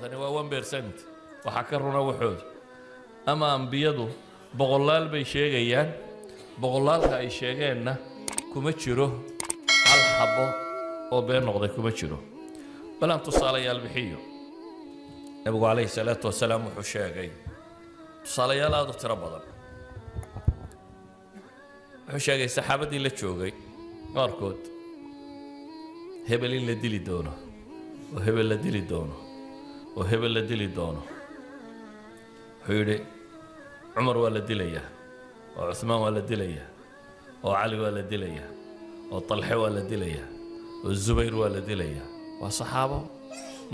tani waa one percent waxaa ka runa waxooda ama ambiyadu boqolaal bay sheegayaan boqolaalka ay sheegeenna kuma jiro hal xabo oo been noqday kuma jiro bal tusaalayaal bixiyo nebigu calayhi salaatu wasalaam wuxuu sheegay tusaalayaal aada u tiro badan wuxuu sheegay saxaabadii la joogay qaarkood hebel in la dili doono oo hebel la dili doono oo hebel la dili doono wuxuu yidhi cumar waa la dilayaa oo cusmaan waa la dilayaa oo cali waa la dilayaa oo talxe waa la dilayaa oo zubayr waa la dilayaa waa saxaabo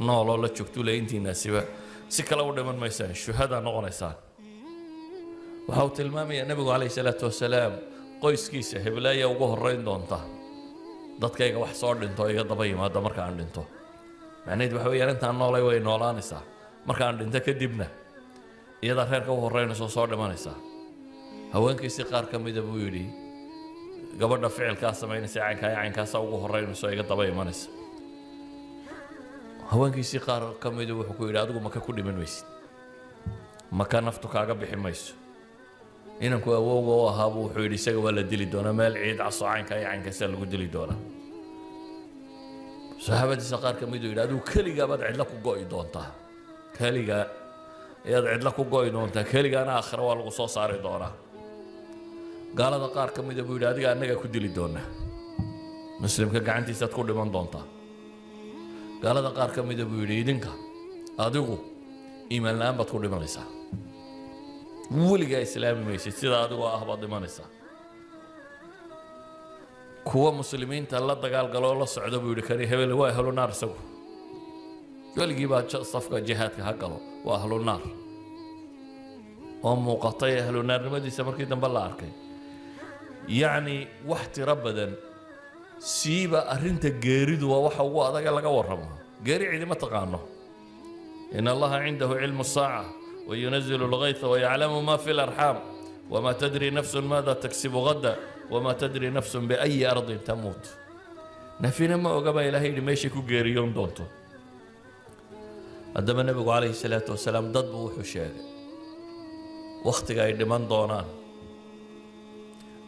nooloo la joogtuu le intiinaasiba si kale u dhiman maysaan shuhadaa noqonaysaan waxa uu tilmaamayaa nebigu calayh isalaatu wasalaam qoyskiisa heblaaya ugu horayn doonta dadkayga wax soo dhinto iga daba yimaada markaaan dhinto macnaheed waxa weyaan intaan noolay way noolaanaysaa markaan dhinto kadibna iyadaa reerka u horeynayso soo dhimanaysaa haweenkiisii qaar ka mida buu yidhi gabadha ficilkaa samaynaysa caynkaa caynkaasa ugu horeynayso iga daba imanaysa haweenkiisii qaar ka midu wuxuu ku yidhi adigu maka ku dhiman maysid maka naftu kaaga bixi mayso inanku awowga u ahaaba wuxuu yidhi isaga waa la dili doonaa meel ciid casocaanka icankasta lagu dili doonaa saxaabadiisa qaar ka miduu yidhi adigu keligaabaad cidla ku go'i doontaa keligaa ayaad cidla ku go'i doontaa keligaana aakhira waa lagu soo saari doonaa gaalada qaar ka mida ah buu yidhi adiga annagaa ku dili doonaa muslimka gacantiisaad ku dhiman doontaa gaalada qaar ka mida ah buu yidhi idinka adigu iimaanla'aan baad ku dhimanaysaa weligaa islaami maysid sidaa adigu ahbaad imanaysaa kuwa muslimiinta la dagaalgaloo la socda buu yidhi kani hebel waa ahlu naar isagu weligii baa safka jihaadka ha galo waa ahlu naar oo muuqatay ahlu naarnimadiisa markii dambe la arkay yacni wax tiro badan siiba arrinta geeridu waa waxa ugu adaga laga warramo geeri cidima taqaano in allaha cindahu cilmu saaca وينزل الغيث ويعلم ما في الأرحام وما تدري نفس ماذا تكسب غدا وما تدري نفس بأي أرض تموت نفينا ما أقبى إلهي لميشي كوكير يوم دونتو عندما النبي عليه الصلاة والسلام ضد بوح الشيخ وقت قايل لمن دونان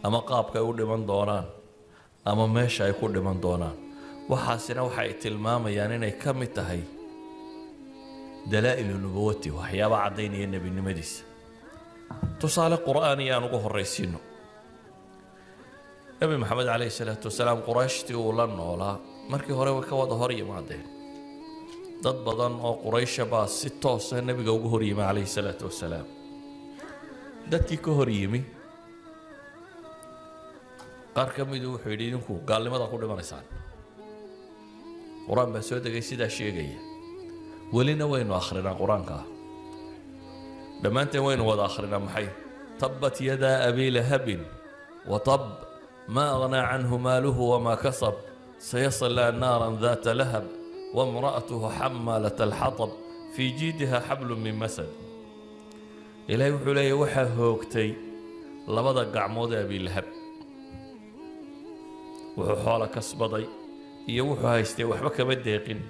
أما قاب قايل لمن دونان أما ميشا يقول لمن دونان وحاسنا وحا تلمام يعني كم تهي dalaa'ilu nubuwati waxyaabaa caddaynaya nebinimadiisa tusaale qur'aaniya aan ugu horraysiinno nebi maxamed calayhi salaatu wasalaam qurayshtii uu la noolaa markii horeba ka wada hor yimaadeen dad badan oo quraysha baa si toosa nebiga ugu hor yimi calayhi salaatu wasalaam dadkii ka hor yimi qaar ka midu wuxuu yidhi idinku gaalnimada ku dhimanaysaan qur-aan baa soo degay sidaa sheegaya ولينا وين آخرنا قرانك لما أنت وين وضع آخرنا محي طبت يدا أبي لهب وطب ما أغنى عنه ماله وما كسب سيصل نارا ذات لهب وامرأته حمالة الحطب في جيدها حبل من مسد إلى حلي وحه وكتي لبدا قعمود أبي لهب وحو حالك أصبضي يوحو هايستي وحبك بديقين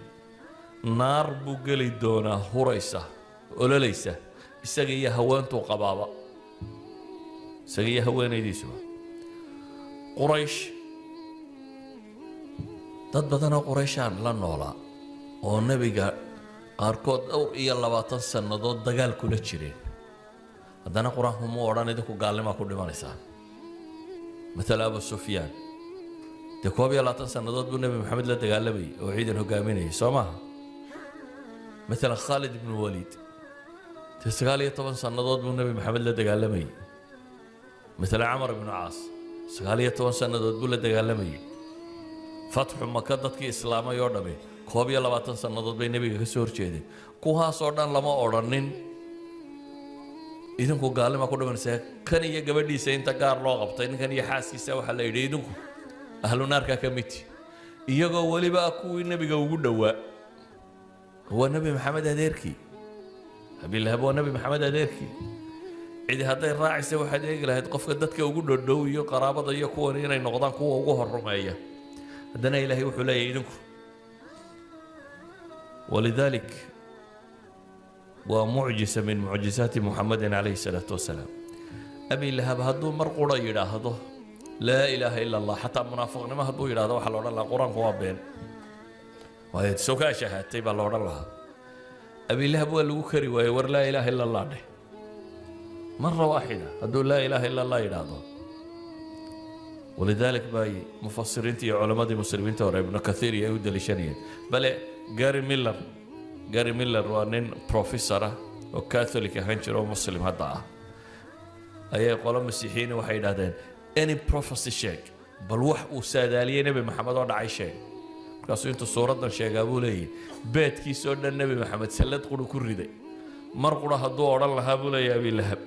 naar buu geli doonaa huraysa ololaysa isaga iyo haweentuu qabaaba isaga iyo haweenaydiisuba quraysh dad badanoo qurayshaan la noolaa oo nebiga qaarkood dhowr iyo labaatan sannadood dagaal kula jireen haddana qur-aankumuu odhan idinku gaalnimaa ku dhimanaysaa matala abu sufyaan dee koob iyo labaatan sannadood buu nebi maxamed la dagaalamayay oo ciidan hogaaminayay soo maaha مثلا خالد بن الوليد تسقال طبعا سنة بن النبي محمد لا دقالمي مثلا عمر بن عاص سقال طبعا سنة بن لا دقالمي فتح مكة dadkii islaamay oo dhamay koob iyo labaatan sannadood bay nebiga ka soo horjeedeen kuwaasoo dhan lama odhanin idinku gaalima ku dhimanaysaa kan iyo gabadhiisa inta gaar loo qabtay ninkan iyo xaaskiisa waxaa la yidhi idinku ahlu naarka ka mid iyagoo weliba kuwii nebiga ugu dhowaa هو نبي محمد هديركي أبي الله هو نبي محمد هديركي عيد هذا الراعي سوى حد يقله يتقف قدتك ويقول له الدو يو قرابة ضيق كورينا النقطان قوة وقهر الرماية هدنا إلهي وحلا يعيدك ولذلك ومعجزة من معجزات محمد عليه الصلاة والسلام أبي الله بهدو يراه يراهضه لا إله إلا الله حتى منافق نما هدو يراهضه حلو الله قرآن قوابين waayo soo ka shahaatay baa la odhan lahaa abiilahab waa lagu kari waayey war laa ilaaha illa allah dheh mara waaxida hadduu laa ilaaha illa allah yidhaahdo ولذلك باي مفسرين تي علماء المسلمين تورا ابن كثير يهود لشنيه بل جاري ميلر جاري ميلر وانين بروفيسور وكاثوليك هنجر ومسلم هذا أي قول مسيحيين وحيد هذين any prophecy شيك بل وح وسادالية نبي محمد ودعي شيك markaasuu intuu suuradan sheegaa buu leeyahy beedkiisoo dhan nebi maxamed sallad quru ku riday mar qura hadduu odhan lahaa buu leeyahy abi lahab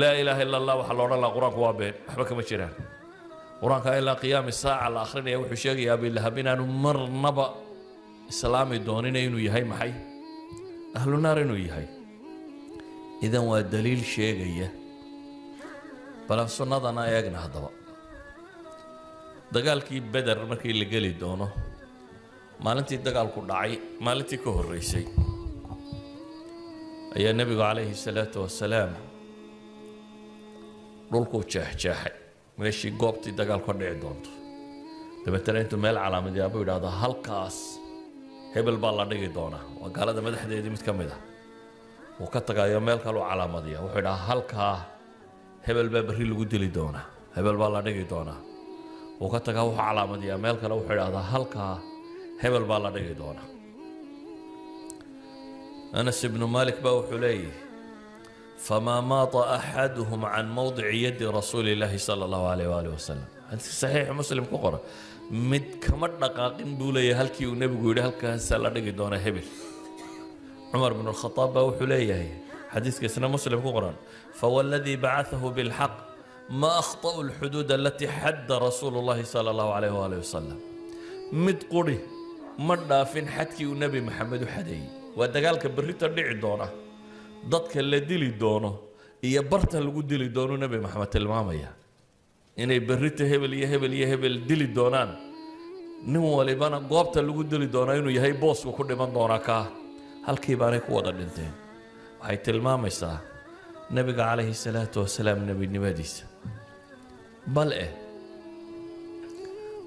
laa ilaaha illa allah waxaa la odhan lahaa qur-aanku waa been waxba kama jiraan qur-aanka ilaa qiyaami saaca la akhrinaya wuxuu sheegayaa abi lahab inaanu marnaba islaami doonina inuu yahay maxay ahlu naar inuu yahay idan waa daliil sheegaya balan sunnadana eegna haddaba dagaalkii beder markii la geli doono maalintii dagaalku dhacay maalintii ka horreysay ayaa nebigu calayhi salaatu wasalaam dhulkuu jeexjeexay meeshii goobtii dagaalku dhici doonto dabeetana intuu meel calaamadiyaa ah buu yidhahdaa halkaas hebel baa la dhigi doonaa waa gaalada madaxdeedii mid ka mid ah wuu ka tagaayo meel kaluu calaamadiya ah. wuxuu yidhahaa halkaa hebel baa berri lagu dili doonaa hebel baa la dhigi doonaa wuu ka tagaa wuxuu calaamadiyaa ah. meel kale wuxuu idhahdaa halkaa هبل بالله دقي دونا أنس بن مالك بو حلي فما ماط أحدهم عن موضع يد رسول الله صلى الله عليه وآله وسلم صحيح مسلم كقرة مد كمر دقاقين بولي هل كيو نبي قولي هل كهسالة دقي دونا هبل عمر بن الخطاب بو حلي حديث كسنا مسلم كقران فوالذي بعثه بالحق ما أخطأ الحدود التي حد رسول الله صلى الله عليه وآله وسلم مد قري ma dhaafin xadkii uu nebi maxamed u xadeeyey waa dagaalka berrita dhici doona dadka la dili doono iyo barta lagu dili doono nebi maxamed tilmaamaya inay berrita hebel iyo hebel iyo hebel dili doonaan nin walibana goobta lagu dili doona inuu yahay booska ku dhiman doonaa kaa halkii baanay ku wada dhinteen waxay tilmaamaysaa nebiga calayhi salaatu wasalaam nebinimadiisa bal eh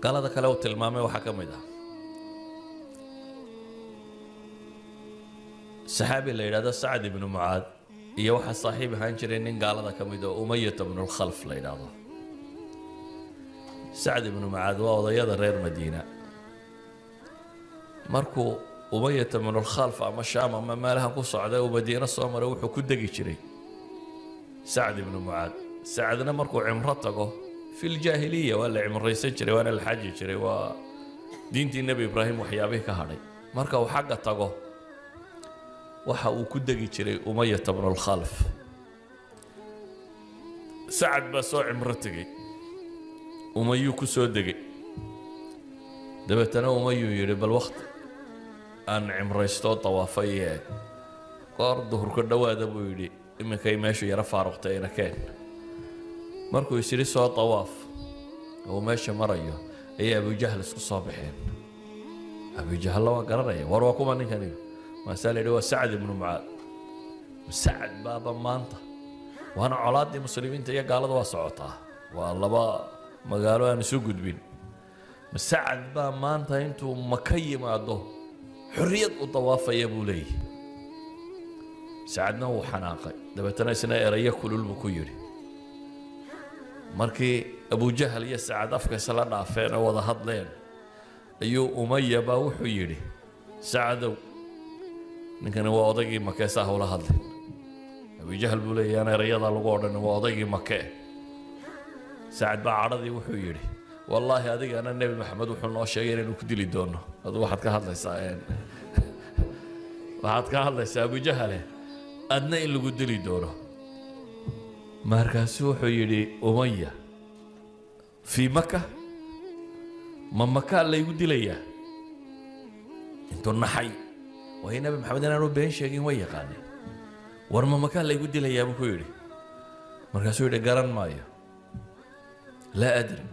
galada kale uu tilmaamay waxaa ka mid ah saxaabi la yidhahdo sacad ibnu mucaad iyo waxaa saaxiib ahaan jiray nin gaalada ka mid oo umayata bnulkhalf la yidhaahdo sacad ibnu mucaad waa odayada reer madiina markuu umayata bnulkhalf ama shaam ama meelahan ku socday uu madiino soo maray wuxuu ku degi jiray sacad ibnu mucaad sacadna markuu cimro tago في الجاهلية ولا عمر يسجري وانا الحاج يجري و دينتي النبي إبراهيم وحيابيه كهري مركا وحقه تقوه waxa uu ku degi jiray umayata bnulkhaalif sacad baa soo cimro tegey umayuu ku soo degay dabeetana umayuu yidhi bal wakhti aan cimraysto dawaafo iyo eeg goor duhurka dhowaada buu yidhi iminkay meeshu yaro faaruqtayna keen markuu isyidhi soo dawaaf uu meesha marayo ayay abujahl isku soo baxeen abujahalla waa garanaya war waa kuma ninkan مسألة اللي هو سعد بن معاذ سعد بابا مانطة وأنا علاضي المسلمين تيا قالوا واسعطاه والله با ما قالوا أنا سوق بين مسعد بابا مانطة أنتو مكيم عدو حرية الطواف يا بولي سعدنا وحناقي دبتنا سنة إريا كل المكيري مركي ابو جهل يا سعد afkayse سلا dhaafeen oo wada ايو اميه با وحيري سعد ninkani waa odaygii make saa hawla hadleen abijahl buu leeyahy ana erayadaa lagu odhan waa odaygii make sacad baa cadhadii wuxuu yidhi wallaahi adigana nebi maxamed wuxuu noo sheegay inaynu ku dili doono aduu waxaad ka hadlaysaa waxaad ka hadlaysaa abujahale adna in lagu dili doono markaasu wuxuu yidhi umaya fii maka ma makaa laygu dilayaa intuu naxay وهي نبي محمد أنا رب بين شيء ويا قاني ورما مكان لا يقول لي يا أبو كويري مركز يقول قرن مايا لا أدري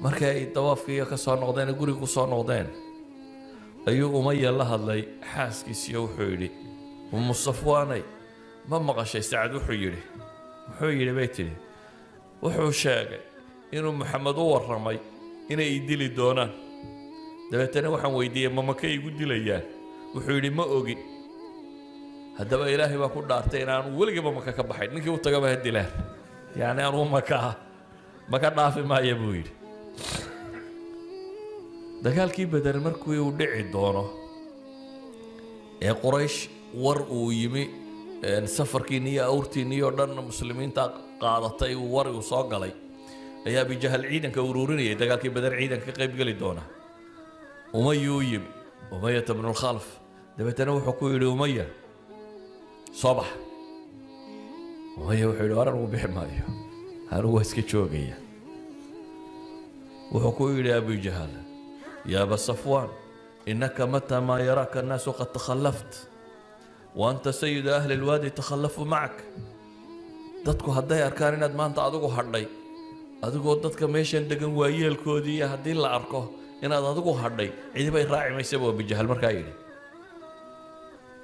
مركا طوافكي كسو نقدين غوري كسو نقدين أيو أمية لا هدلي حاسكيسي وحو يدي ومصفواني ما مقشي سعد وحو يدي بيتي وحو إنه محمد ورمي إنه يدلي دونان dabeetana waxaan weydiiyey ma maka igu dilayaan wuxuu yidhi ma ogin haddaba ilaahay baa ku dhaartay inaanu weligaba maka ka baxayn ninkii u tagaba ha dilaan yacni anuu makaa maka dhaafi maaya buu yidhi dagaalkii beder markii uu dhici doono ee qoraysh war uu yimi safarkiinni iyo awrtiinni oo dhan muslimiinta qaadatay uu warigu soo galay ayaa abijahal ciidanka uruurinayay dagaalkii beder ciidanka ka qayb doonaa أمية ويمي أمية بن الخلف أنا وحكوا لي أمية صباح أمية وحولي أرى وبيح مايو هارو واسكي شوقية وحكوا لي أبو جهل يا أبا صفوان إنك متى ما يراك الناس قد تخلفت وأنت سيد أهل الوادي تخلفوا معك دتكو هداي أركاننا inaad maanta adigu hadhay دتكو ميشن meeshan degan waayeelkoodii iyo haddii الأركو inaad adigu hadhay cidibay raaci maysa bu bijahal markaa yidhi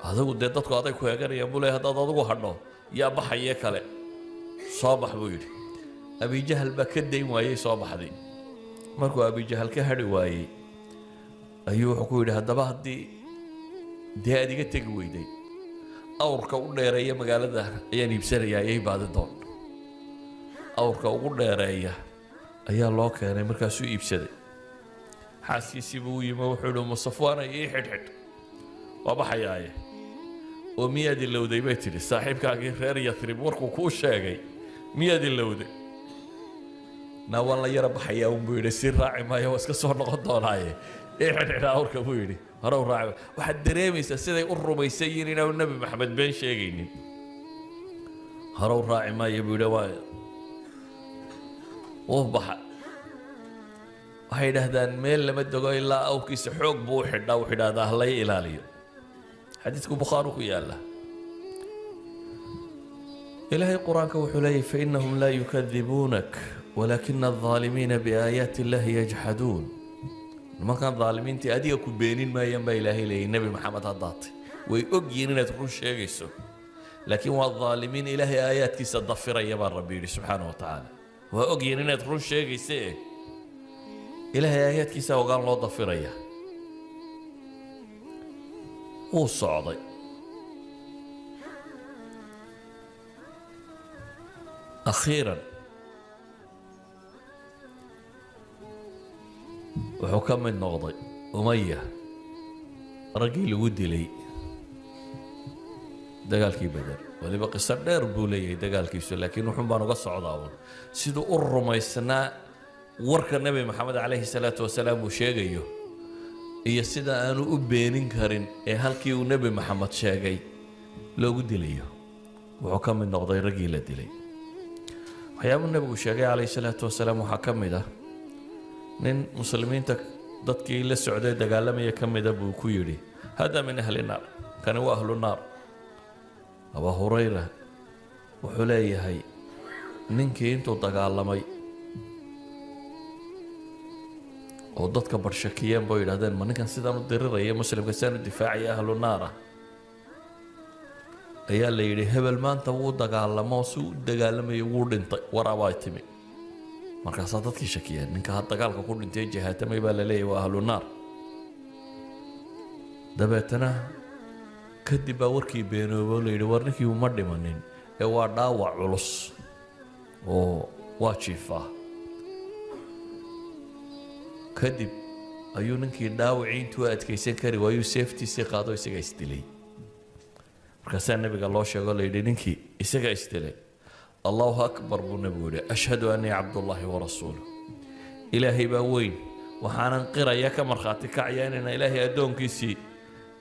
adigu dee dadku aday ku eeganayaan buu leey haddaad adigu hadho yaa baxaye kale soo bax buu yidhi abijahal baa ka dayn waayey soo baxday markuu abijahal ka hadhi waayey ayuu wuxuu ku yidhi haddaba haddii dee aad iga tegi weyday awrka u dheereeya magaalada ayaan iibsanayaa ayay baadi doon awrka ugu dheereeya ayaa loo keenay markaasuu iibsaday xaaskiisii buu yimi wuxuu yihi musafuwana ii xidhxidh waaba xayaaye oo miyaad ilowday bay tidhi saaxiibkaagii reer yatrib warkuu kuu sheegay miyaad ilowday na waan la yara baxayaa unbuu yidhi sii raaci maayo waa iska soo noqon doonaaye ii xidhxidha awrka buu yidhi horew raaci waxaad dareemaysaa siday u rumaysan yihiin inaanu nebi maxamed been sheegaynin horew raaci maayo buu yidhi waa uu baxa waxay yidhaahdaan meel lama dego ilaa awkiisa xoog buu u xidhaa wuxuu yidhahdaa halay ilaaliyo xadiidku bukhaari ku yaala ilaahay qur-aanka wuxuu leeyahy fainahum laa yukadibuunak walaakina alظaalimiina biaayaati illaahi yajxaduun nimankan daalimiintii adiga ku beenin maayaan baa ilaahay leeyay nebi maxamed haddaatay way og yihiin inaad run sheegayso laakiin waa daalimiin ilaahay aayaadkiisa dafiraya baa rabbi yidhi subxaana wa tacaala waa og yihiin inaad run sheegayse إلهي آيات كيسا وقال الله ضفر إياه وصعدي أخيرا وحكم من نغضي أمية رجل ودي لي دقال كي بدر ولي بقي سردير بولي دقال كي لكن نحن بانو قصة عضاون سيدو أرمي السناء warka nebi maxamed calayhi salaatu wasalaam uu sheegayo iyo sida aanu u beenin karin ee halkii uu nebi maxamed sheegay loogu dilayo wuxuu ka mid noqday raggii la dilay waxyaabuu nebigu sheegay calayhi salaatu wasalaam waxaa ka mid ah nin muslimiinta dadkii la socday dagaalamaya ka mida ah buu ku yidhi hadda min ahli naar kani waa ahlu naar abaa hurayra wuxuu leeyahay ninkii intuu dagaalamay oo dadka barshakiiyeen boo yidhahdeen ma ninkan sidaan u diriraya muslimka sidaan u difaacaya ahlu naara ayaa la yidhi hebel maanta wuu dagaalamo si u dagaalamayo wuu dhintay waraabaa timi markaasaa dadkii shakiyeen ninka ha dagaalka ku dhintay jahaatamay baa laleeyahy waa ahlu naar dabeetana kadib baa warkii beenooboo layidhi war ninkii uma dhimanin ee waa dhaawac culus oo waa jiifaa kadib ayuu ninkii dhaawacii intuu adkaysan kari waayuu seeftiisii qaado isagaa isdilay markaasaa nabiga loo sheego layidhi ninkii isaga isdilay allahu akbar buu nabigu yidhi ashhadu annii cabdullaahi rasuulu ilaahay baa weyn waxaanan qiraya ka markhaati kacaya inayna ilaahay addoonkiisii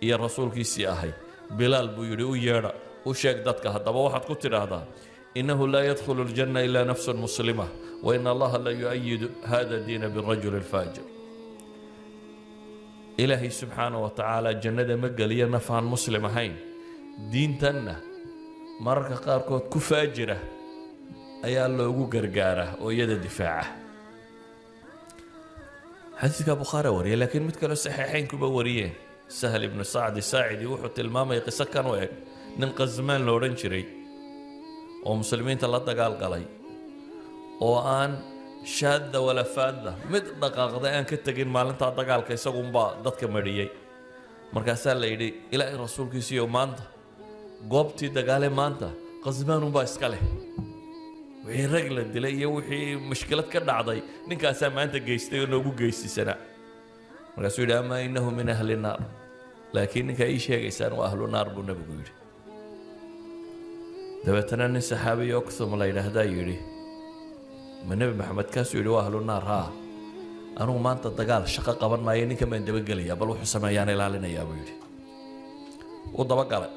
iyo rasuulkiisii ahay bilaal buu yidhi u yeedha u sheeg dadka haddaba waxaad ku tidhaahdaa إنه لا يدخل الجنة إلا نفس مسلمة وإن الله لا يؤيد هذا الدين بالرجل الفاجر إلهي سبحانه وتعالى جنة لي نفعا المسلمة هين دين تنة مركة قاركوت كفاجرة أيا لوغو قرقارة ويد دفاعه حديثك خارة وريه لكن مثل صحيحين كبا وريه سهل بن سعد ساعدي وحو تلمامي قصة كان وين ننقى الزمان لورنشري oo muslimiinta la dagaal galay oo aan shaadda walafaadda mid dhaqaaqda aan ka tegin maalintaa dagaalka isagunbaa dadka marhiyey markaasaa la yidhi ilaahay rasuulkiisiiyo maanta goobtii dagaale maanta qasbaanunbaa iska leh wixii rag la dilay iyo wixii mushkilad ka dhacday ninkaasaa maanta geystay oo noogu geystisanaa markaasuu yidhi amaa innahu min ahli naar laakiin ninkaa ii sheegaysaan waa ahlu naar buu nebigu yidhi dabeetana nin saxaabiya oo kusuma la yidhaahdaa yidhi ma nebi maxamed kaasuu yidhi waa ahlu naar haa anugu maanta dagaal shaqo qaban maayo ninkan baan dabagelayaa bal wuxuu sameeyaan ilaalinayaa buu yidhi wuu dabagalay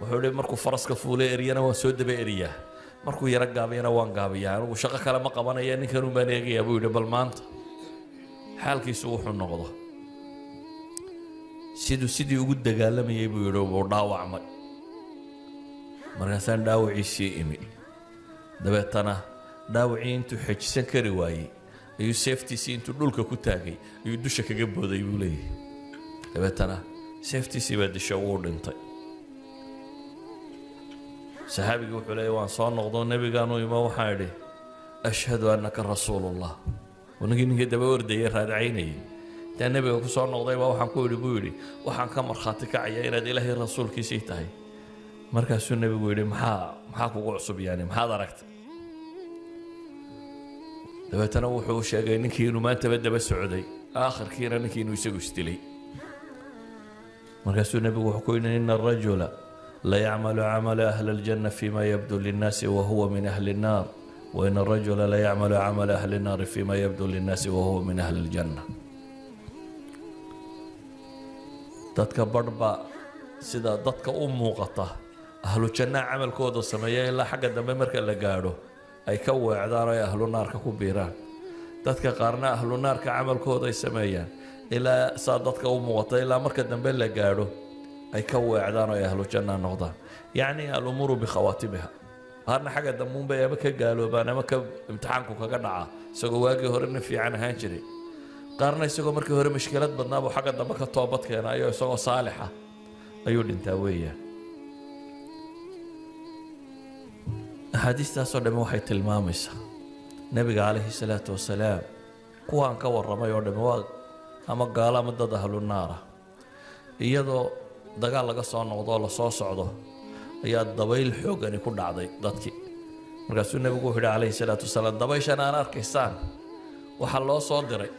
wuxuu yidhi markuu faraska fuule eriyana waan soo daba eriyaa markuu yaro gaabiyana waan gaabiyaa anugu shaqo kale ma qabanaya ninkan uun baan eegayaa buu yidhi bal maanta xaalkiisu wuxuu noqdo siduu sidii ugu dagaalamayay buu yidhi wuu dhaawacmay markaasaan dhaawaciisii imi dabeetana dhaawacii intuu xejisan kari waayey ayuu seeftiisii intuu dhulka ku taagay ayuu dusha kaga booday buu leeyahay dabeetana seeftiisii baa disha wuu dhintay saxaabigii wuxuu leeya waan soo noqdo nebigaanu imo waxaan idhi ashhadu annaka rasuulullah ninkii ninkii daba ordayay raadcaynayay intaan nebiga ku soo noqdayba waxaan ku idhi buu yidhi waxaan ka markhaati kacaya inaad ilaahay rasuulkiisii tahay markaasuu nebigu yidhi maxaa maxaa kugu cusub yani maxaad aragtay dabeetana wuxuu sheegay ninkii inuu maantaba daba socday aakhirkiina ninkii inuu isagu isdilay markaasuu nebigu wuxuu ku yidhi ina arajula la yacmalu camala ahli aljanna fima yabdu linnaasi wahuwa min ahli الnaar وإن الرجل لا يعمل عمل أهل النار فيما يبدو للناس وهو من أهل الجنة dadka badhba sida dadka u muuqata ahlu jannaha camalkooda sameeya ilaa xagga dambe marka la gaadho ay ka weecdaan oo ay ahlu naarka ku biiraan dadka qaarna ahlu naarka camalkooda sameeyaan ilaa saa dadka u muuqata ilaa marka dambe la gaadho ay ka weecdaan oo ay ahlu janna noqdaan yacni alumuuru bikhawaatimiha qaarna xagga dambuunbay ama ka gaaloobaan ama ka imtixaanku kaga dhacaa isagoo waagii hore nin fiican ahaan jiray qaarna isagoo markii hore mashkilad badnaa xagga dambe ka toobad keenayo isagoo saalix ayuu dhintaa weeyaan axaadiistaasoo dhamme waxay tilmaamaysaa nebiga calayhi salaatu wasalaam kuwaan ka warramay oo dhamme waa ama gaalo ama dad ahlu naara ah. iyadoo dagaal laga soo noqdo oo lasoo socdo ayaa dabayl xoogani ku dhacday dadkii markaasuu nebigu wuxuu yidhi calayhi salaatu wasalaam dabayshan aan arkaysaan waxaa loo soo diray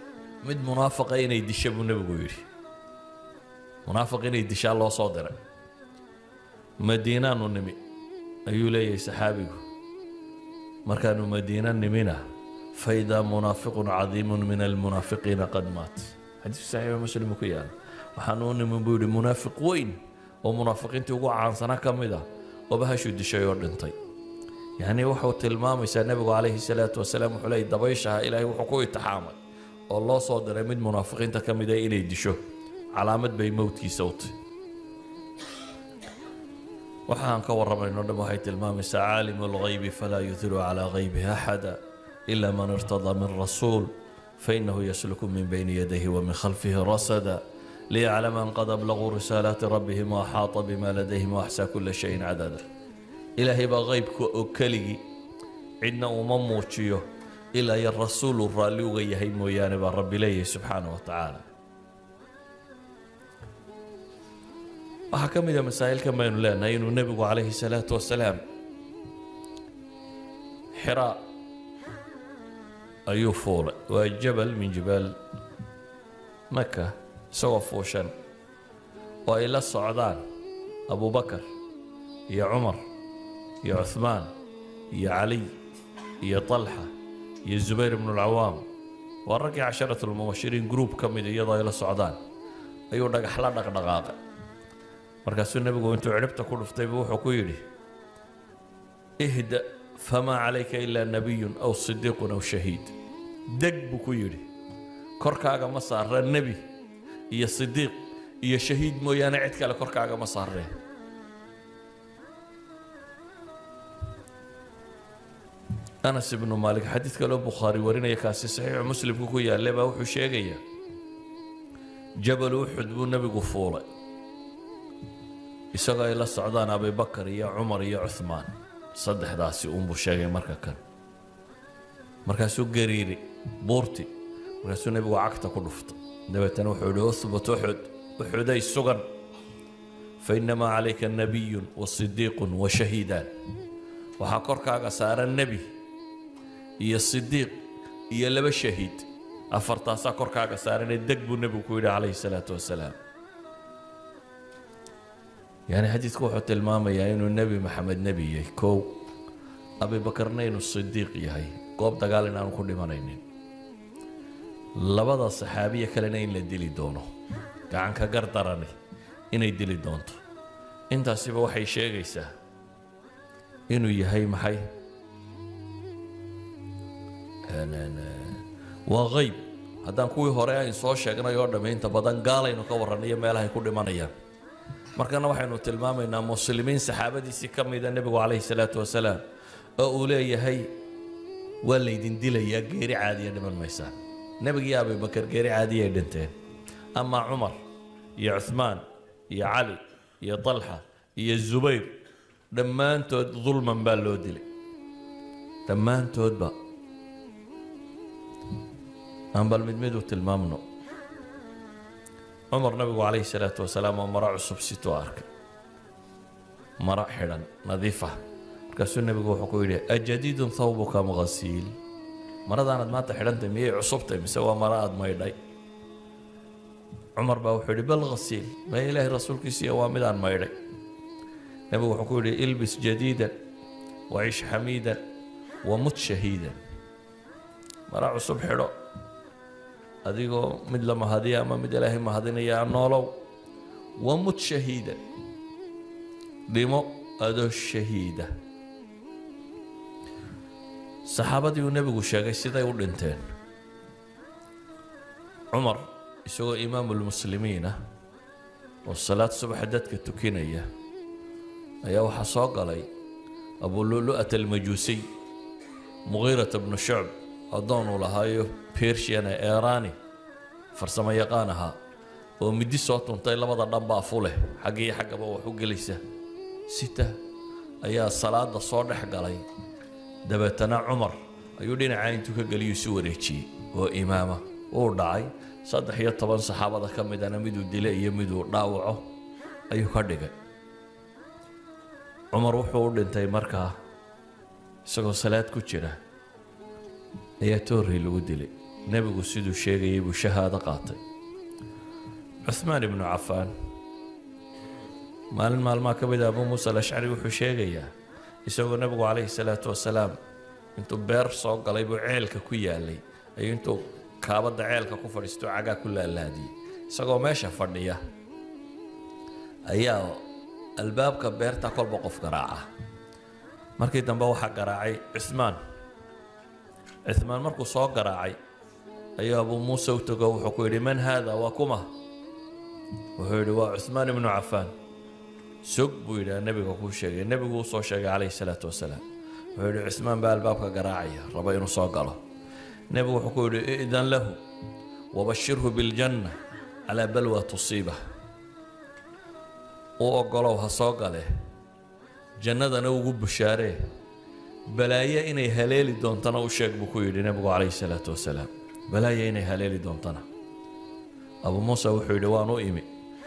mid munaafaqa inay disha buu nebigu yidhi munaafiq inay dishaa loo soo diray madiinaanu nimi ayuu leeyahay saxaabigu مركان مدينة نمينا فإذا منافق عظيم من المنافقين قد مات حديث صحيح مسلم كيان وحنون من بيقول منافق وين ومنافقين توقع عن سنة كم إذا وبهش يدي شيء طيب يعني وحو تلمام النبي عليه الصلاة والسلام حليد دبيشها إلهي وحكو التحامل والله صادر من منافقين تكمل إليه يدي شو علامة بيموت كي صوتي وحان كور من نرد محيط المامس عالم الغيب فلا يثر على غيبه أحدا إلا من ارتضى من رسول فإنه يسلك من بين يديه ومن خلفه رصدا ليعلم أن قد أبلغوا رسالات ربهم وأحاط بما لديهم وأحسى كل شيء عددا إلى هبا غيب كلي عندنا أمم موتشيو إلى الرسول الرالي وغيه مويان ربي ليه سبحانه وتعالى waxaa ka mid a masaa'ilkan baynu leenahay inuu nebigu calayhi salaatu wasalaam xira ayuu fuulay waa jabal min jibaal maka isagoo fuushan oo ay la socdaan abubakar iyo cumar iyo cuhmaan iyo caliy iyo talxa iyo zubayr ibnu alcawaam waa raggii casharatu lmubashiriin gruub ka mid iyadoo ay la socdaan ayuu dhagax la dhaqdhaqaaqay markaasuu nebigu intuu cidhibta ku dhuftay buu wuxuu ku yidhi ihda famaa calayka ilaa nebiyun aw sidiiqun aw shahiid deg buu ku yidhi korkaaga ma saara nebi iyo sidiiq iyo shahiid mooyaane cid kale korkaaga ma saareen anas ibnu maalik xadiid kaloo bukhaari warinaya kaasi saxiixu muslimku ku yaalle baa wuxuu sheegayaa jabal uxud buu nebigu fuulay isaga ay la socdaan abibakar iyo cumar iyo cuhmaan saddexdaasi uunbuu sheegay marka kale markaasuu gariiri buurti markaasuu nebigu cagta ku dhuftay dabeetana wuxuu yihi uhbut uxud uxuday sugan fainamaa calayka nabiyun wasidiiqun washahiidaan waxaa korkaaga saaran nebi iyo sidiiq iyo laba shahiid afartaasaa korkaaga saaranee deg buu nebigu ku yidhi calayhi salaatu wasalaam yani xadiidku wuxuu tilmaamayaa inuu nebi maxamed nebi yahay kow abibakarna inuu sidiiq yahay goob dagaal inaanu ku dhimanaynin labada saxaabiya kalena in la dili doono gacanka gardarani inay dili doonto intaasiba waxay sheegaysaa inuu yahay maxay waa qeyb haddaan kuwii hore ayn soo sheegnay oo dhammi inta badan gaalaynu ka warranay iyo meelahay ku dhimanayaan markana waxaynu tilmaamaynaa muslimiin saxaabadiisii ka mida nebigu calayhi salaatu wasalaam oo uu leeyahay waa laydin dilayaa geeri caadiya dhiman maysaa nebiga iyo abibakar geeri caadiya ay dhinteen amaa cumar iyo cuhmaan iyo cali iyo dalxa iyo zubayr dhammaantood dulman baa loo dilay dhammaantoodba aan bal mid mid u tilmaamno cumar nabigu calayhi salaatu wasalaam oo maro cusub sitoo arkay maro xidhan nadiif ah markaasuu nebigu wuxuu ku yidhi ajadiidun thawbuka maqasiil maradaanad maanta xidhantay miyay cusubtay mise waa maro aada maydhay cumar baa wuxuu yidhi bal qasiil maya ilaahay rasuulkiisiiya waa midaan maydhay nebigu wuxuu ku yidhi ilbis jadiidan wacish xamiidan wamuut shahiidan maro cusub xidho adigoo mid la mahadiya ama mid ilaahay mahadinaya a noolow wamut shahiida dhimo adoo shahiida saxaabadii uu nebigu sheegay siday u dhinteen cumar isagoo imaamulmuslimiin ah oo salaad subaxa dadka tukinaya ayaa waxaa soo galay abulu'lu'at almajuusiy mugiirata bnu shucb addoonuu lahaayo persian ee eraani farsamo yaqaan ahaa oo middi soo tuntay labada dhanbaa fuleh xaggiiyo xaggaba wax u gelaysa sita ayaa salaadda soo dhex galay dabeetana cumar ayuu dhinaca intu ka geliyo isu wareejiyey oo imaama uu dhacay saddex iyo toban saxaabada ka midana miduu dile iyo miduu dhaawaco ayuu ka dhigay cumar wuxuu u dhintay markaa isagoo salaad ku jira ayaa toorhiil ugu dilay nebigu siduu sheegayay buu shahaado qaatay cuhmaan ibnu cafaan maalin maalmaha ka mid a abuu muusa alashcari wuxuu sheegayaa isagoo nebigu calayhi salaatu wasalaam intuu beer soo galay buu ceelka ku yaalay ayuu intuu kaabadda ceelka ku fadhiisto cagaa ku laalaadiyey isagoo meesha fadhiya ayaa albaabka beerta kolba qof garaaca markii dambe waxaa garaacay cuhmaan عثمان مركو صو قراعي أي أبو موسى وتقو حكولي من هذا وكما وهو عثمان بن عفان سب إلى النبي وكو شيء النبي وكو صو شيء عليه الصلاة والسلام وهو عثمان بالباب قراعي ربي نصو قراعي نبي حكولي إذن له وبشره بالجنة على بلوى تصيبه وقالوا هصاق عليه جنة نوغو بشاريه balaaye inay haleeli doontana u sheeg buu ku yidhi nebigu calayhi salaatu wasalaam balaaye inay haleeli doontana abu muuse wuxuu yidhi waan u imi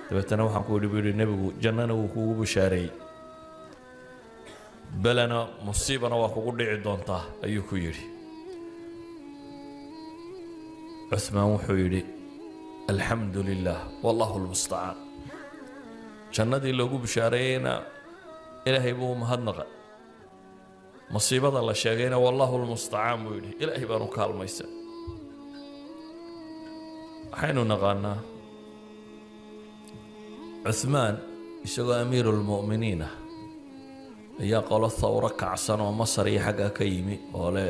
dabeetana waxaan ku yidhi buu yidhi nebigu jannana wuu kugu bishaareeyey belena musiibana waa kugu dhici doontaa ayuu ku yidhi cumaan wuxuu yidhi alxamdu lilaah wallaahu lmustacaan jannadii loogu bishaareeyeyna ilaahay buu mahadnaqa masiibada la sheegayna wallaahu lmustacaan buu yidhi ilaahay baanu kaalmaysa waxaynu naqaanaa cuhmaan isagoo amiiru lmu'miniin ah ayaa qolo thawro kacsan oo masar iyo xaggaa ka yimi oo le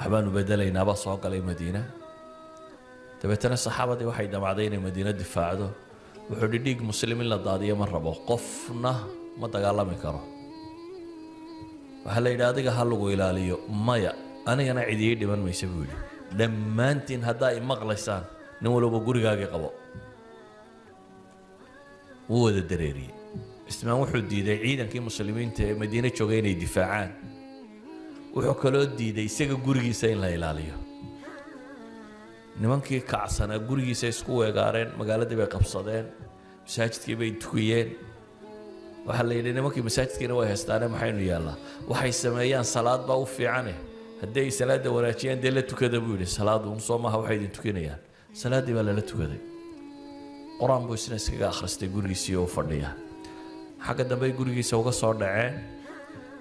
waxbaanu beddelaynaabaa soo galay madiina dabeetana saxaabadii waxay damacday inay madiino difaacdo wuxuu dhi dhiig muslimiin la daadiyo ma rabo qofna ma dagaalami karo waxaa la yidhi adiga ha lagu ilaaliyo maya anigana cid ii dhiman maysa buu yidhi dhammaantiin haddaa imaqlaysaan nin walba gurigaagii qabo wuu wada dareeriyey cismaan wuxuu diiday ciidankii muslimiinta ee madiine joogay inay difaacaan wuxuu kaloo diiday isaga gurigiisa in la ilaaliyo nimankii kacsanaa gurigiisa isku weegaareen magaaladii bay qabsadeen masaajidkii bay tukiyeen waxaa la yidhi nimankii masaajidkiina way haystaane maxaynu yaallaa waxay sameeyaan salaad baa u fiicane haddii ay salaadda wanaajiyaan dee la tukada buu yidhi salaadu unsoo maaha waxay idin tukanayaan salaaddii baa lala tukaday qur-aan buu isna iskaga akhristay gurigiisii oo fadhiya xagga dambe gurigiisa uga soo dhaceen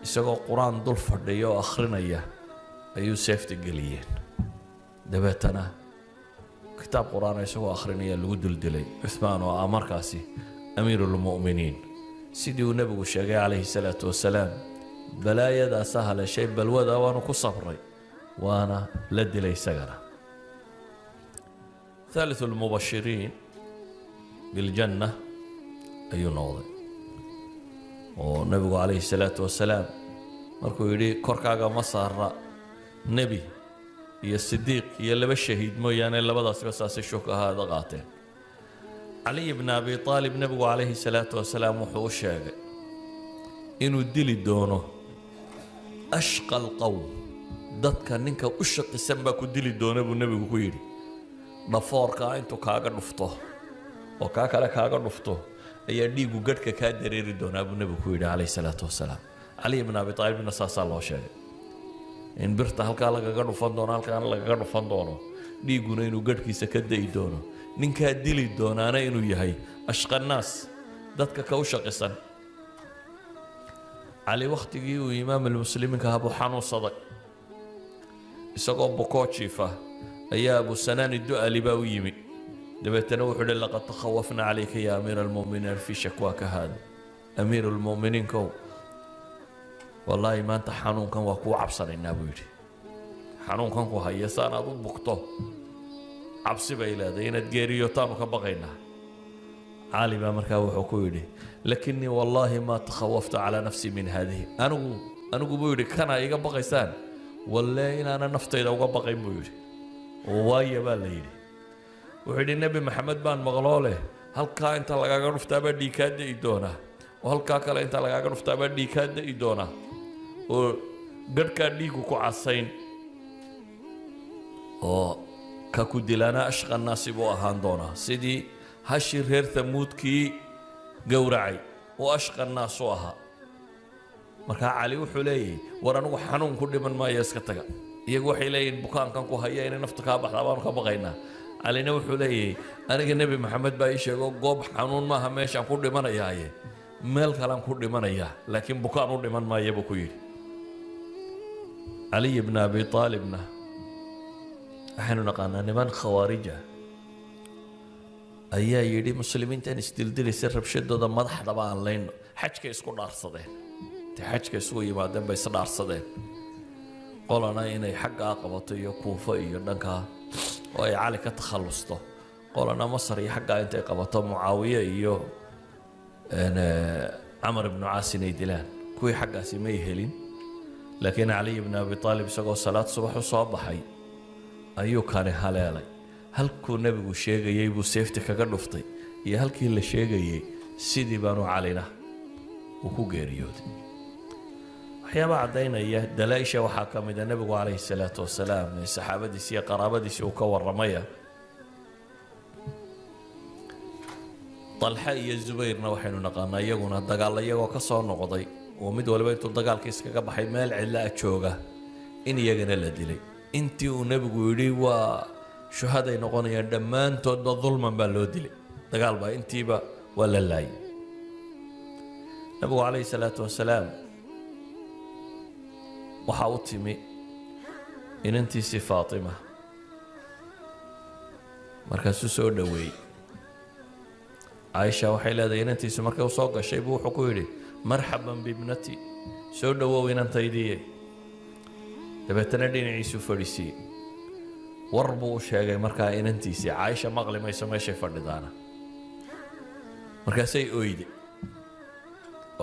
isagoo qur-aan dul fadhiya oo akhrinaya ayuu seefta geliyeen dabeetana kitaab qur-aan isagoo akhrinaya lagu duldilay cuhmaan oo ah markaasi amiiru lmu'miniin سيدي النبي الشجاع عليه الصلاة والسلام بلا يدا سهل شيء بل ودا وانا كصبري وانا لدي لي سجرة ثالث المبشرين بالجنة أي نوضي ونبي عليه الصلاة والسلام مركو يري كركا مصر نبي يا صديق يا اللي بشهيد مو يعني اللي بدأ سبسا سيشوكا هذا قاتل caliy bn abi aalib nebigu calayhi salaatu wasalaam wuxuu u sheegay inuu dili doono ashqa alqowm dadka ninka u shaqisan baa ku dili doona buu nebigu ku yidhi dhafoorkaa intuu kaaga dhufto oo kaa kale kaaga dhufto ayaa dhiigu gadhka kaa dareeri doonaa buu nebigu ku yidhi calayhi salaatu wasalaam caliy bn abi aalibna saasaa loo sheegay in birta halkaa lagaga dhufan doono halkaana lagaga dhufan doono dhiiguna inuu gadhkiisa ka dayi doono ننكا دلي دونانا إنو يهي أشقى الناس دادك كوشا قسان علي وقت جيو إمام المسلمين كهابو حانو صدق إساقو بكوتشي فا أي أبو سنان الدعاء لباوي يمي دبيتنا لقد تخوفنا عليك يا أمير المؤمنين في شكواك هذا أمير المؤمنين كو والله ما أنت حانون كان وكو عبصر النابوري حانون كان كو هيا سانا ضد cabsi bay leedahay inaad geeriyootaanu ka baqaynaa cali baa markaa wuxuu ku yidhi lakinii wallaahi maa takhawaftu calaa nafsii min haadihi anigu anigu buu yidhi kanaa iga baqaysaan walle inaana naftayda uga baqayn buu yidhi waaya baa la yidhi wuxuu yidhi nebi maxamed baan maqloo leh halkaa inta lagaaga dhuftaabaa dhiikaa da'i doonaa oo halkaa kale inta lagaaga dhuftaabaa dhiikaa da'i doonaa oo gadhkaa dhiigu ku casayn oo كاكو دلانا أشقى الناس بو أهان دونا سيدي هشير هير ثمود كي قورعي وأشقى الناس وها مركا علي وحلي ورن وحنون كل من ما يسكتك يقول حلين بكان كان كوهيا إن نفتك أبحر أبارك بغينا علينا وحلي أنا النبي محمد بايشة قوب حنون ما هميش عن كل من ياهي meel kalaan ku dhimanayaa laakiin bukaan u dhiman maayabu ku yidhi cali ibni abi aalibna waxaynu naqaanaa niman khawaarija ayaa yidhi muslimiintan isdildilaysa rabshadooda madax dhaba aan layno xajkay isku dhaarsadeen intay xajka isugu yimaadeen bay isdhaarsadeen qolana inay xaggaa qabato iyo kuufo iyo dhankaa oo ay cali ka takhallusto qolana masar iyo xaggaa intay qabato mucaawiye iyo camar ibnu caas inay dilaan kuwii xaggaasi may helin laakiin cali ibnu abi aalib isagoo salaad subax u soo baxay ayuu kani haleelay halkuu nebigu sheegayey buu seefti kaga dhuftay iyo halkii la sheegayey sidii baanu calina uu ku geeriyooday waxyaaba caddaynaya dalaaisha waxaa ka mida nebigu calayhi salaatu wasalaam ee saxaabadiisi iyo qaraabadiisi uu ka warramaya dalxe iyo zubayrna waxaynu naqaanaa iyaguna dagaalla iyagoo ka soo noqday oo mid waliba intuu dagaalkii iskaga baxay meel cidla a jooga in iyagana la dilay intii uu nebigu yidhi waa shuhaday noqonayaan dhammaantoodba dulman baa loo dilay dagaal baa intiiba waa la laayay nabigu calayhi salaatu wasalaam waxaa u timi inantiisii faatima markaasuu soo dhoweeyey caaisha waxay leedahay inantiisu markay u soo gashay buu wuxuu ku yidhi marxaban bibnati soo dhowoow inantaydiiye dabeetana dhinaciisuu fadhiisiiyey war buu u sheegay markaa inantiisii caaisha maqli mayso meeshay fadhidaana markaasay oyde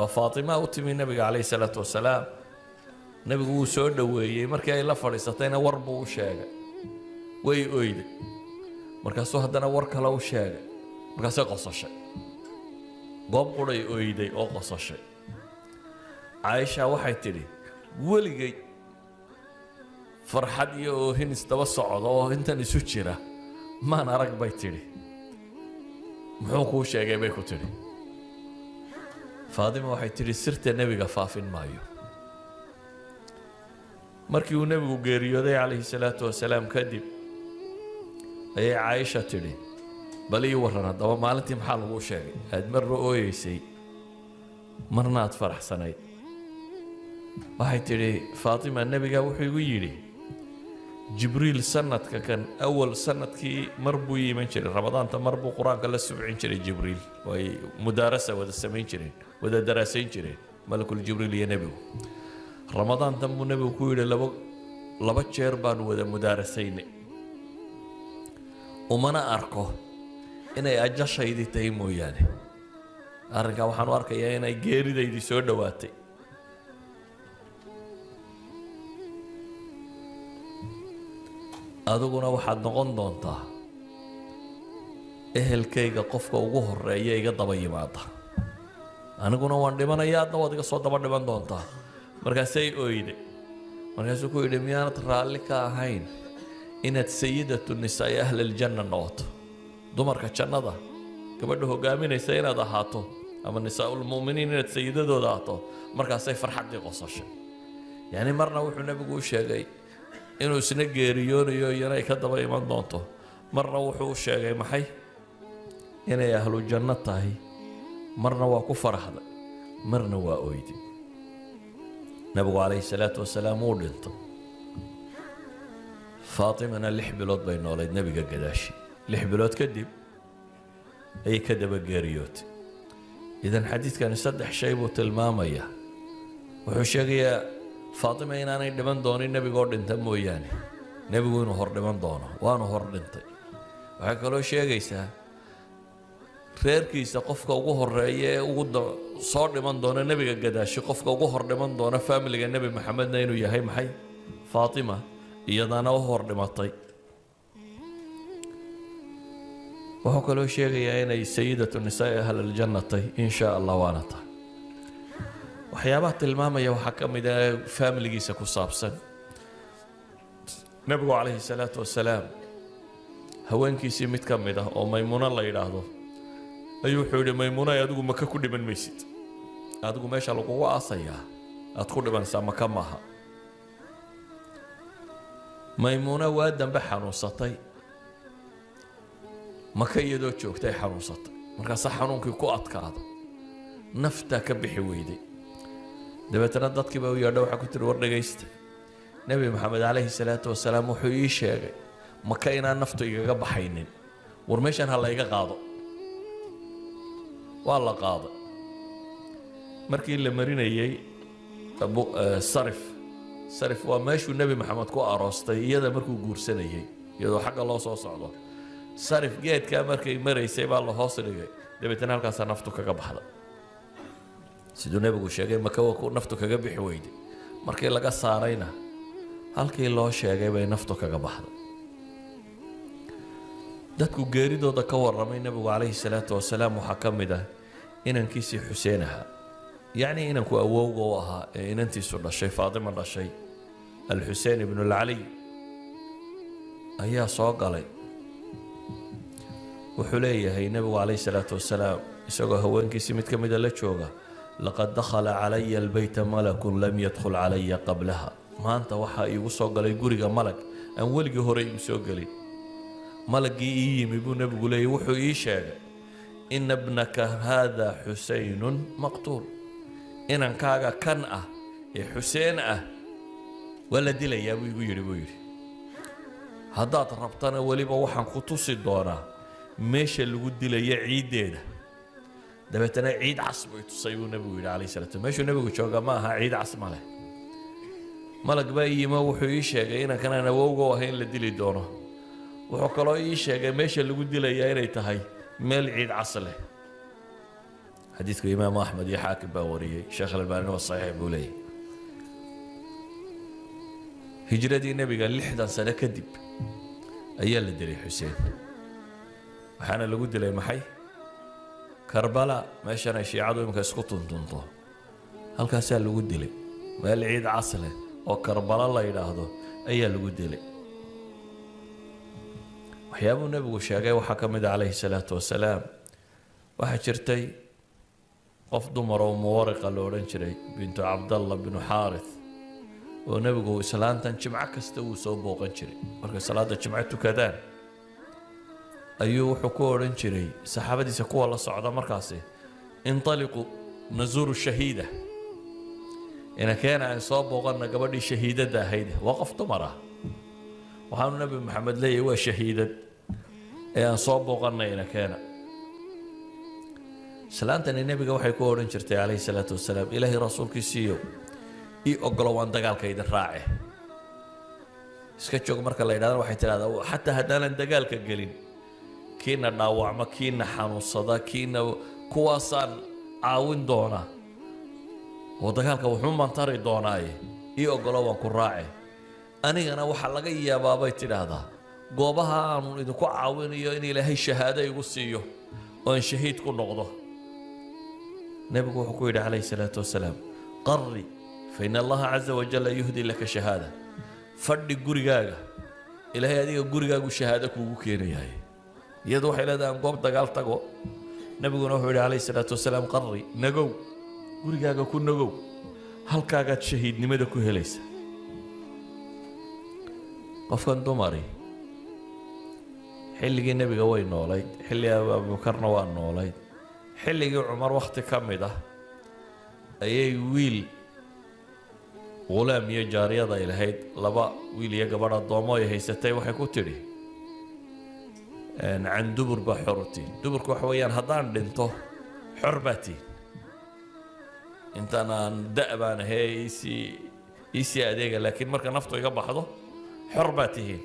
oo faatima u timi nebiga calayhi salaatu wasalaam nebigu wuu soo dhoweeyey markii ay la fadhiisatayna war buu u sheegay way oyday markaasuu haddana war kale u sheegay markaasay qosashay goob quday oyday oo qosashay caaisha waxay tidhi weligay farxad iyo oohin isdaba socda oo intan isu jira maan arag bay tidhi muxuu kuu sheegay bay ku tidhi faadima waxay tidhi sirta nebiga faafin maayo markii uu nebigu geeriyooday calayhi salaatu wasalaam kadib ayay caaisha tidhi bal ii warran haddaba maalintii maxaa laguu sheegay aad marna ooyeysay marna faraxsanayd waxay tidhi faatima nebiga wuxuu igu yidhi jibriil sanadka kan awal sanadkii mar buu yiman jiray ramadaanta mar buu qur-aanka la subcin jiray jibriil ay mudaarasa wada samayn jireen wada daraasayn jireen malakul iyo nebigu ramadaan danbuu nebigu ku yidhi laba laba jeer baanu wada mudaarasaynay umana arko inay ajashaydii tahay mooyaane arrinkaa waxaan u arkayaa inay geeridaydii soo dhowaatay adiguna waxaad noqon doontaa ehelkayga qofka ugu horeeya iga daba yimaada aniguna waan dhimanayaa adna waad iga soo daba dhiman doontaa markaasay ooyde markaasuu ku yidhi miyaanad raalli ka ahayn inaad sayidatu nisaa'i ahli aljanna noqoto dumarka jannada gabadha hogaaminaysa inaad ahaato ama nisaa'ulmu'miniin inaad sayidadooda ahaato markaasay farxaddii qosashay yacni marna wuxuu nebigu u sheegay inuu isna geeriyoonayo iyana ay ka daba iman doonto marna wuxuu u sheegay maxay inay ahlu janno tahay marna waa ku faraxday marna waa oyday nabigu calayhi salaatu wasalaam wuu dhinto faatimana lix bilood bay noolayd nebiga gadaashi lix bilood kadib ayay ka daba geeriyootay idan xadiidkani saddex shay buu tilmaamayaa wuxuu sheegayaa فاطمة إن أنا دبان دوني النبي قرد أنت موياني نبي وين هور دبان دونه وأنا هور أنت وعكلو شيء جيسا reerkiisa qofka ugu horeeya ee ugu soo dhiman doona nebiga gadaasho qofka ugu hor dhiman doona faamiliga nebi maxamedna inuu yahay maxay faatima iyadana u hor dhimatay wuxuu kaloo sheegayaa inay sayidatu nisaa ahlaljanna tahay in shaa allah waana tahay waxyaabaha tilmaamaya waxaa ka mid ah faamiligiisa ku saabsan nebigu calayhi salaatu wasalaam haweenkiisii mid ka mid ah oo maymuuno la yidhaahdo ayuu wuxuu yidhi maymuuna adigu maka ku dhiman maysid adigu meesha lagugu aasayaa aad ku dhibanaysaa maka maaha maymuuna waa dambe xanuunsatay maka iyadoo joogtay xanuunsatay markaasaa xanuunkii ku adkaada naftaa ka bixi weyday dabeetana dadkiiba u yeedho waxaa ku tiri war dhagaysta nebi maxamed calayhi salaatu wasalaam wuxuu ii sheegay maka inaan naftu igaga baxaynin war meeshan ha layga qaado waa la qaaday markii la marinayey sarif sarif waa meeshuu nebi maxamed ku aroostay iyada markuu guursanayey iyadoo xagga loo soo socdo sarif geedkaa markay maraysay baa la hoos dhigay dabeetana halkaasaa naftu kaga baxday siduu nebigu sheegay maka naftu kaga bixi weyday markii laga saarayna halkii loo sheegay bay naftu kaga baxday dadku geeridooda ka warramay nebigu calayhi salaatu wasalaam waxaa ka mid ah inankiisii xuseen ahaa yacnii inanku awowga u ahaa ee inantiisu dhashay faatima dhashay alxuseen ibnulcali ayaa soo galay wuxuu leeyahay nebigu calayhi salaatu wasalaam isagoo haweenkiisii mid ka mida ah la jooga laqad dakhala calaya albayta malakun lam yadkhul calaya qablaha maanta waxaa iigu soo galay guriga malag aan weligii hore igu soo gelin malagii ii yimi buu nebigu leeyay wuxuu ii sheegay ina bnaka haada xusaynun maqtuul inankaaga kan ah ee xuseen ah waa la dilayaa buu igu yidhi buu yidhi haddaad rabtana weliba waxaan ku tusi doonaa meesha lagu dilaya ciiddeeda dabeetana ciid cas bay tusay buu nebigu yidhi calayhi salatu meeshuu nebigu jooga ma aha ciid cas ma leh malag baa ii wuxuu ii sheegay inankan aan u ahay la dili doono wuxuu kaloo ii sheegay meesha lagu dilayaa inay tahay meel ciid cas leh xadiidku imaamu axmed iyo xaakim baa wariyey sheekh alalbaanina waa saxiix buu leeyahy hijradii nebiga lixdan sano kadib ayaa la dilay xuseen waxaana lagu dilay maxay كربلاء meeshana shiicadu iminka isku tuntunto halkaasaa lagu dilay meel ciid casle oo karbala la yidhaahdo ayaa lagu dilay waxyaabuu nebigu sheegay waxaa ka mid ah calayhi salaatu wasalaam waxaa jirtay qof dumar oo muwariqa la odhan jiray bintu cabdalla binu xaarith oo nebigu islaantan jimco kasta wuu soo booqan jiray markay salaada jimco tukadaan ayuu wuxuu ku odhan jiray saxaabadiisa kuwa la socda markaasi intaliquu nazuuru shahiida inakeena aan soo booqanna gabadhii shahiidadda ahayd waa qof dumar ah waxaanu nebi maxamed leeyahy waa shahiidad ee aan soo booqanna inakeena islaantani nebiga waxay ku odhan jirtay calayhi salaatu wasalaam ilaahay rasuulkiisiiyo ii ogolo waan dagaalka idin raace iska joog marka la yidhahdan waxay tidhahdaa xataa haddaanan dagaalka gelin kiina dhaawacma kiina xanuunsada kiina kuwaasaan caawin doona oo dagaalka wuxuu mantari doonaaye io ogolo waan ku raace anigana waxaa laga yaabaa bay tidhaahdaa goobaha aanu idinku caawinayo in ilaahay shahaado igu siiyo oo aan shahiid ku noqdo nebigu wuxuu ku yidhi calayhi salaatu wasalaam qarri fa in allaha caza wajalla yuhdi laka shahaada fadhi gurigaaga ilaahay adiga gurigaagu shahaado kuugu keenayahay iyadu waxay leedahay goob dagaal tago nebiguna wuxuu yidhi calayhi salaatu wasalaam qarri nagow gurigaaga ku nagow halkaagaad shahiidnimada ku helaysa qofkan dumari xilligii nebiga way noolayd xilligii abaabukarna waa noolayd xilligii cumar wakhti ka mid ah ayay wiil hulaam iyo jaariyada ay lahayd laba wiil iyo gabadh addoomo ay haysatay waxay ku tidhi aan dumur baa xor u tihin dumarku waxa weeyaan haddaan dhinto xor baa tihin intaan aan da' baan ahee iisii iisii adeega laakiin marka naftu iga baxdo xor baa tihiin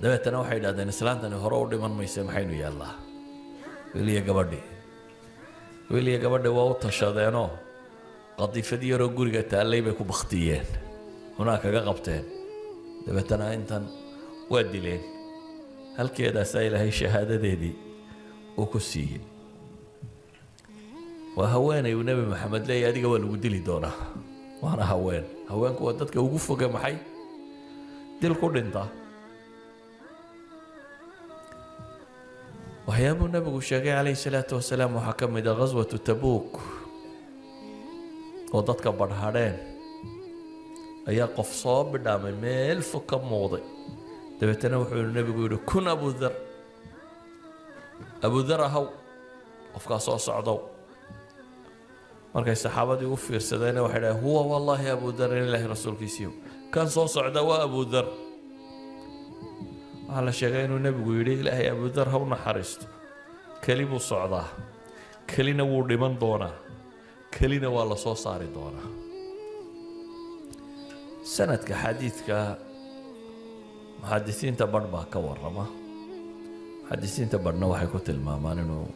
dabeetana waxay idhahdeen islaantani hore u dhiman mayse maxaynu yeellaa weliya gabadhi weliya gabadhi waa u tashadeenoo qadiifadii yaroo guriga taallay bay ku baktiyeen hunaa kaga qabteen dabeetana intan وادي لين هل كيدا سايلة هي شهادة دي دي وكسيه وهوان يا نبي محمد لا يادي قبل ودي لي دونا وانا هوان هوان كوادتك وقفوا كم حي دي القرن وحيام النبي الشقي عليه الصلاة والسلام وحكم إذا غزوة تبوك وضتك برهارين أيا قف بدعم دام ميل فك موضي dabeetana wuxuu nebigu yidhi kun abudar abudar ahaw qofkaa soo socdow markay saxaabadii u fiirsadeen waxay dhahay huwa wallaahi abudarin ilaahi rasuulkiisiiyo kan soo socda waa abudar waxaa la sheegay inuu nebigu yidhi ilaahay abudar ha u naxariisto keli buu socdaa kelina wuu dhiman doonaa kelina waa la soo saari doonaa sanadka xadiidka muxaadisiinta barh baa ka warrama muxaadisiinta barhna waxay ku tilmaamaan inuu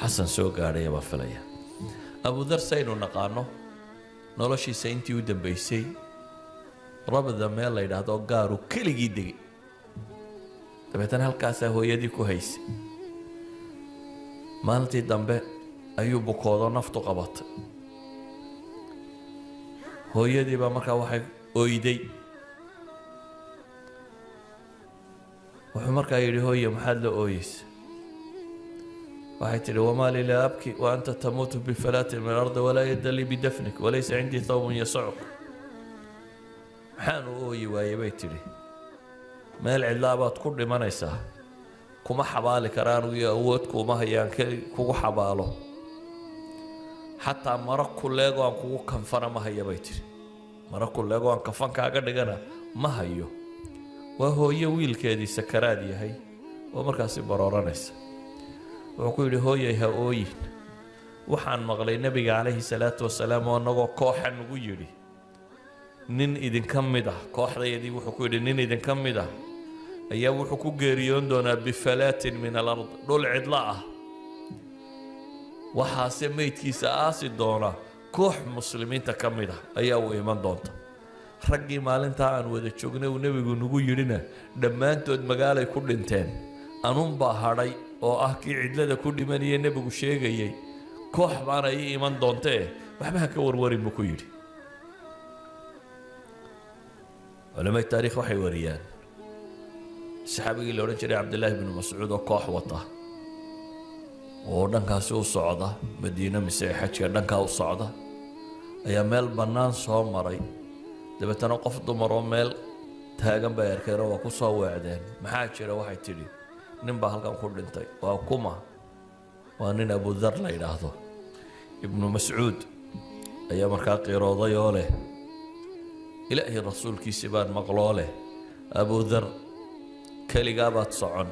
xasan soo gaadhayabaa filaya abudar saynu naqaano noloshiisa intii u dambaysay rabada meel la yidhaahdo gaaru keligii degay dabeetana halkaasaa hooyadii ku haysay maalintii dambe ayuu bukoodo naftu qabatay hooyadiibaa markaa waxay oyday wuxuu markaa yidhi hooye maxaad la ooyeysa waxay tidhi wamaa lii laa abki wa anta tamuutu bifalaatin min alardi walaa yadda lii bidafnik walaysa cindii thawbun yasacuk maxaan u ooyi waayey bay tidhi meel cidlaa baad ku dhimanaysaa kuma xabaali karaa anigu iyo awood kuuma hayaan kugu xabaalo xataa maro kuleegoo aan kugu kanfana ma haya bay tidhi maro kuleegoo aan kafankaaga dhigana ma hayo waa hooyo wiilkeedii sakaraad yahay oo markaasi barooranaysa wuxuu ku yidhi hooyay ha ooyin waxaan maqlay nebiga calayhi salaatu wasalaam oo anagoo kooxa nagu yidhi nin idinka mid ah kooxdayadii wuxuu ku yidhi nin idinka mid ah ayaa wuxuu ku geeriyoon doonaa bifalaatin min alard dhul cidla ah waxaase maydkiisa aasi doona koox muslimiinta ka mid ah ayaa uu iman doonta raggii maalintaa aan wada joognay uu nebigu nagu yidhina dhammaantood magaalay ku dhinteen anuunbaa hadhay oo ah kii cidlada ku dhimanaye nebigu sheegayey koox baana ii iman doontee waxba ha ka warwarin buu ku yidhi culamai taarikh waxay wariyaan saxaabigii la odhan jiray cabdillaahi bnu mascuud oo koox wata oo dhankaasi u socda madiine mise ee xajka dhankaa u socda ayaa meel bannaan soo maray dabeetana qof dumaroo meel taagan bay arkeen oo waa ku soo weecdeen maxaa jira waxay tidhi nin baa halkan ku dhintay waa kuma waa nin abudar la yidhaahdo ibnu mascuud ayaa markaa qiirooday oo leh ilaahay rasuulkiisii baan maqloo leh abudar keligaabaad socon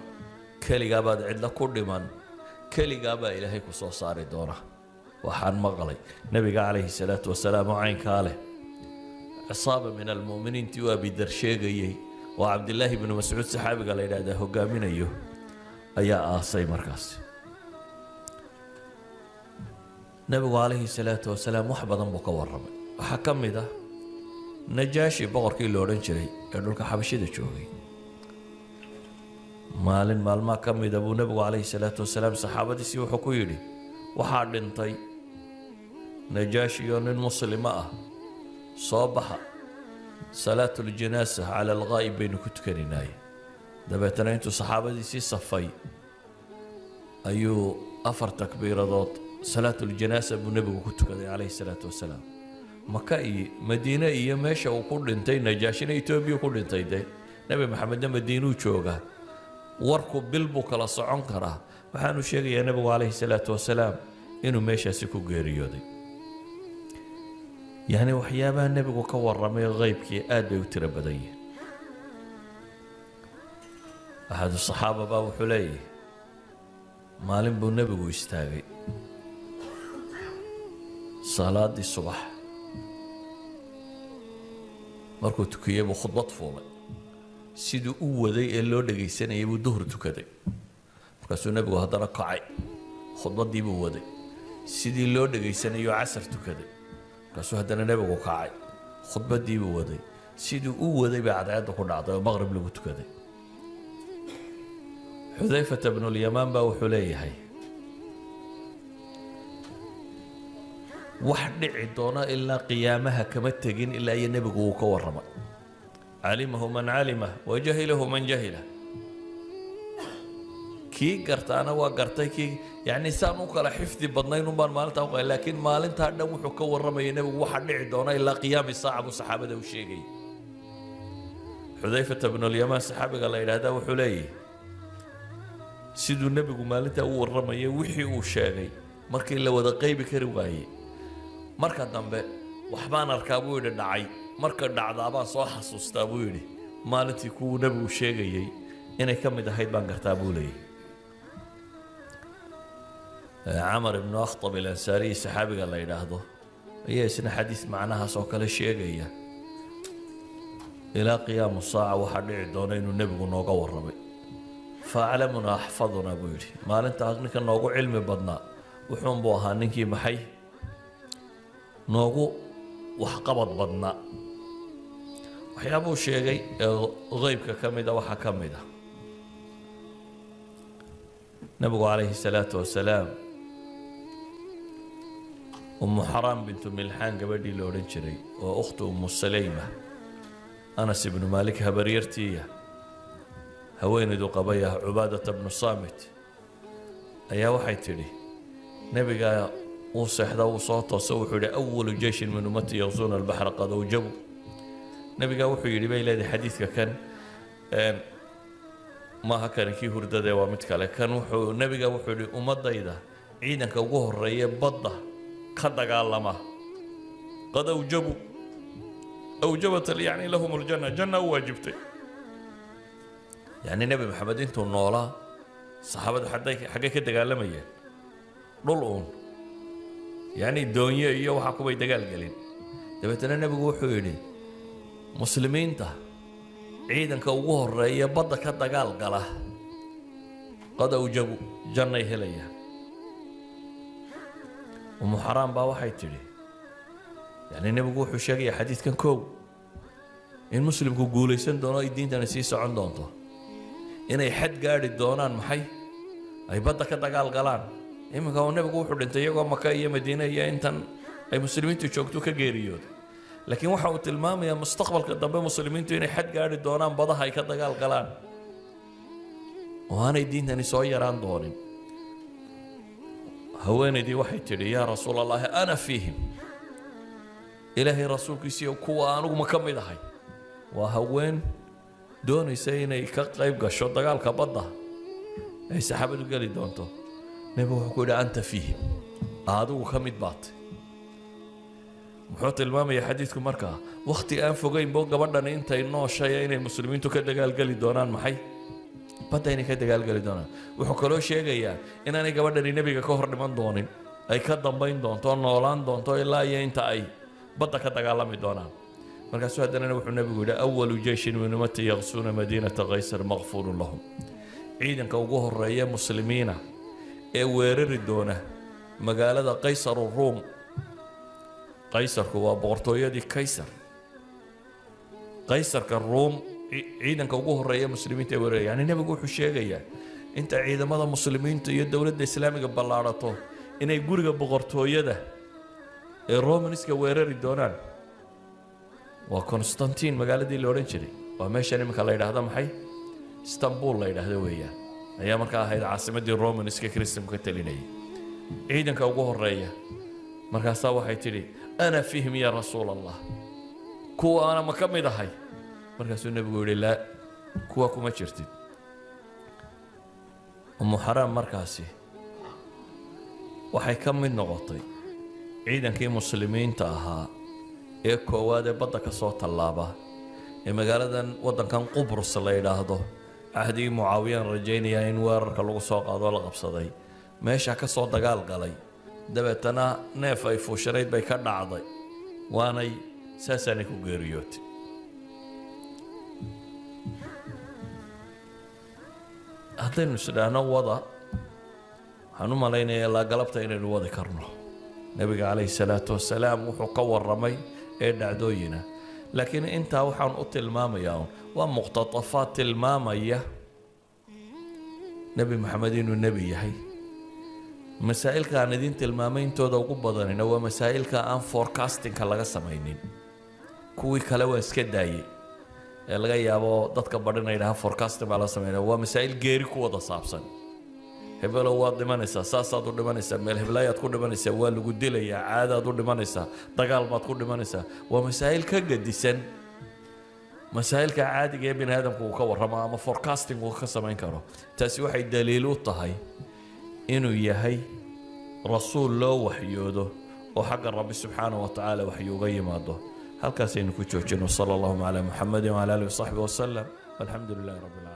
keligaabaad cidla ku dhiman keligaabaa ilaahay ku soo saari doona waxaan maqlay nebiga calayhi salaatu wasalaam oo caynkaa leh cisaaba min almu'miniintii u abidar sheegayey oo cabdilaahi ibnu mascuud saxaabiga la yidhaahdaa hogaaminayo ayaa aasay markaas nebigu calayhi salaatu wasalaam wax badan buu ka warramay waxaa ka mid ah najaashi boqorkii la odhan jiray ee dhulka xabashida joogay maalin maalmaha ka mida ah buu nebigu calayhi salaatu wasalaam saxaabadiisii wuxuu ku yidhi waxaa dhintay najaashi iyo nin muslimo ah صباحا صلاة الجنازة على الغائب بين كتكن ناي دابا ترى صحابة دي سي صفاي ايو افر تكبير ضوط صلاة الجنازة بنبي كتكن عليه الصلاة والسلام مكاي مدينة هي ماشي وكل انتي نجاشين يتوبي وكل انتي دي نبي محمد مدينة وشوغا وركو بلبو كلا صعنكرا وحانو شيخ يا نبي عليه الصلاة والسلام انو ماشي سكو غير يودي یعنی يعني وحیابان نەبێت کە وەڕەمەی غیبکێ ئادێ وترە بەدەی ئەحد سەحابە با وحولەی مالم بوو نەبوو ئیستاوی ساڵاتی سوح مەرکو توکیە بۆ خود بەتفۆڵە دي و وەدەی ئێلۆ دەگەیسێنە بوو دوور توکەدەی بکەسو نەبوو هەدەرە قعی خود بەدی بوو وەدەی سیدی لۆ دەگەیسێنە یو عسەر توکەدەی markaasuu haddana nebigu kacay khudbadiibuu waday siduu u waday bay cadceedda ku dhacday oo maqrib lagu tukaday xudayfata bnulyamaan baa wuxuu leeyahay wax dhici doona ilaa qiyaamaha kama tegin ilaa iyo nebigu uu ka warramay calimahu man calima wa jahilahu man jahila كي قرت أنا وقرت كي يعني سامو كلا حفظي بدنين وبن مالته لكن ما لنت هذا وحكو الرمي نبي واحد نعدونا إلا قيام الصعب وصحابة وشيء حذيفة بن اليمان صحابة قال إلى هذا وحلي سيد النبي ما لنت الرمي وحي وشيء مركي إلا وذا قيب كرواي مركا دنبة وحبان أركابوين النعي مركا دعضابا صاحة سوستابويني ما لنتي كو نبي وشيء إنا كم دهيت بان قرتابوليه camar ibnu akhtab ilansaariyi saxaabiga la yidhaahdo ayaa isna xadiis macnahaas oo kale sheegaya ilaa qiyaamu saaca waxaa dhici doona inuu nebigu nooga warramay faaclamuna axfaduna buu yidhi maalintaas ninka noogu cilmi badnaa wuxuunbuu ahaa ninkii maxay noogu waxqabad badnaa waxyaabuu sheegay ee qeybka ka mida waxaa ka mid ah nebigu calayhi salaatu wasalaam أم حرام بنت ملحان قبدي لورنجري وأخت أم السليمة أنس بن مالك هبريرتية هوين ذو قبية عبادة بن صامت أيا وحي تري نبي قال وصح ذا وصوت وصوح لأول جيش من أمتي يغزون البحر قد وجبوا نبي قال وحي يري بيلادي حديثك كان ما هكذا كي hurdade waa mid kale kan wuxuu nebiga wuxuu yidhi ummaddayda ciidanka ugu horreeya لما قد اوجبوا اوجبت يعني لهم الجنه جنه واجبته يعني نبي محمد انتو نولا صحابه حدك حقك دغالميه دول اون يعني الدنيا هي إيه وحكم دغال قالين دبتنا نبي وحوني مسلمين ته عيدا كوهر يا بدك الدغال قال قد اوجبوا جنه هليه umu xaraan baa waxay tidhi yani nebigu wuxuu sheegayaa xadiidkan kow in muslimku guulaysan doono ay diintani sii socon doonto inay xad gaadhi doonaan maxay ay badda ka dagaal galaan iminka uu nebigu wuxuu dhintay iyagoo maka iyo madiine iyo intan ay muslimiintu joogto ka geeriyooda laakiin waxa uu tilmaamayaa mustaqbalka dambe muslimiintu inay xad gaadhi doonaan badaha ay ka dagaal galaan oo aanay diintani soo yaraan doonin هەوێنێدی وحیتری يا رسول الله أنا فيهم إلهي رسولك يسيو كوا أنو مكمل لهاي وهوين دون يسينا يكقيب قشو دقال كبضة أي سحب القلي دونتو نبو حكول أنت فيهم هادو كمد وحط المام المامي حديثكم مركا وقتي أنفقين بوقا بدنا أنت إنه شايين المسلمين تكدقال قلي دونان محي badda inay ka dagaalgeli doonaan wuxuu kaloo sheegayaa inaanay gabadhani nebiga ka hor dhiman doonin ay ka dambayn doonto noolaan doonto ilaa iyo inta ay badda ka dagaalami doonaan markaasuu haddana wuxuu nebigu yidhi awalu jeyshin min ummati yaqsuuna madiinata kaysar makfuurun lahum ciidanka ugu horeeya muslimiina ee weerari doona magaalada qaysaru ruum qaysarku waa boqortooyadii kaysar qaysarka ruum ciidanka ugu horeeya muslimiinta ee wareegaya yani nebigu wuxuu sheegayaa inta ciidamada muslimiinta iyo dowladda islaamiga ballaadhato inay guriga boqortooyada ee romanska weerari doonaan waa constantin magaaladii la odhan jiray waa meeshan iminka la yidhaahda maxay istanbul la yidhaahda weeyaan ayaa markaa ahayd caasimadii romanska kristamka talinayay ciidanka ugu horeeya markaasaa waxay tidhi ana fihim ya rasuul allah kuwaana ma ka mid ahay markaasuu nebigu yidhi laa kuwa kuma jirtid umu xaraam markaasi waxay ka mid noqotay ciidankii muslimiinta ahaa ee koowaad ee badda ka soo tallaaba ee magaaladan waddankan qubrus la yidhaahdo cahdigii mucaawiyaan rajaynayaa in weerarka lagu soo qaadoo la qabsaday meesha ka soo dagaal galay dabeetana neef ay fuushanayd bay ka dhacday waanay saasaanay ku geeriyootay haddaynu isdhaahno wada waxaan u malaynayaa ilaa galabta inaynu wadi karno nebiga calayhi salaatu wasalaam wuxuu ka warramay ee dhacdooyina laakiin intaa waxaan u tilmaamayaa un waa muqtatafaad tilmaamaya nebi maxamed inuu nebi yahay masaa'ilka aan idiin tilmaamay intooda ugu badanina waa masaa'ilka aan forecastingka laga samaynin kuwii kale waa iska daayay laga yaabo dadka badhina yidhaha forecasting baa la sameynaya waa masaa'il geeri ku wada saabsan hebelow waad dhimanaysaa saasaad u dhimanaysaa meel heblaayaad ku dhimanaysaa waa lagu dilayaa caadaad u dhimanaysaa dagaal baad ku dhimanaysaa waa masaa'il ka gadisan masaa'ilka caadiga ee bini aadamku uu ka warramo ama forecasting uu ka samayn karo taasi waxay daliil u tahay inuu yahay rasuul loo waxyoodo oo xagga rabbi subxaana wa tacaala waxyuuga yimaado هل كاسين كوتشوتشن وصلى اللهم على محمد وعلى اله وصحبه وسلم والحمد لله رب العالمين